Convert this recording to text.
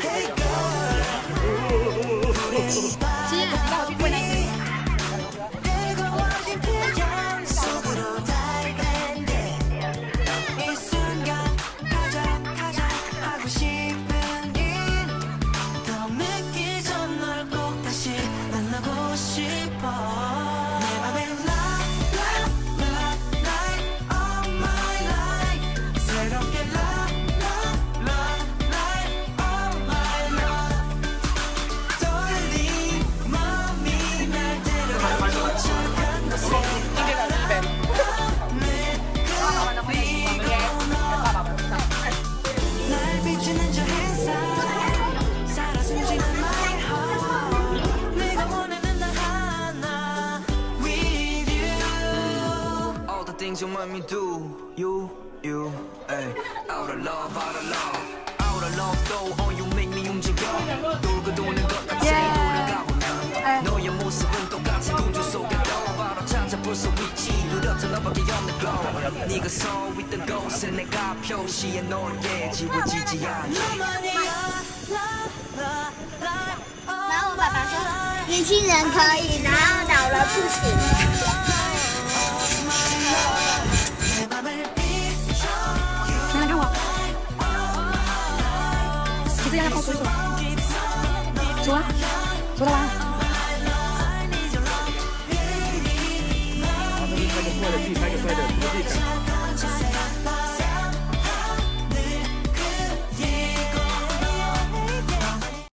지혜, the things you want me do, you, you, ay. Out of love, out of love, out of love, though, oh, you make me 움직여. 돌고 도는 것 같아, 돌아가 보면. 너의 모습은 똑같은 공주 속에 떠. 바로 찾아볼 수 있지, 두렵던 너밖에 없는 glow. 네가 서 있던 곳에 내가 표시해 놓을게, 지워지지 않게. 너만이야 la la la 然后我爸爸说，年轻人可以，然后老了不行。 so 走啦，走来了吧。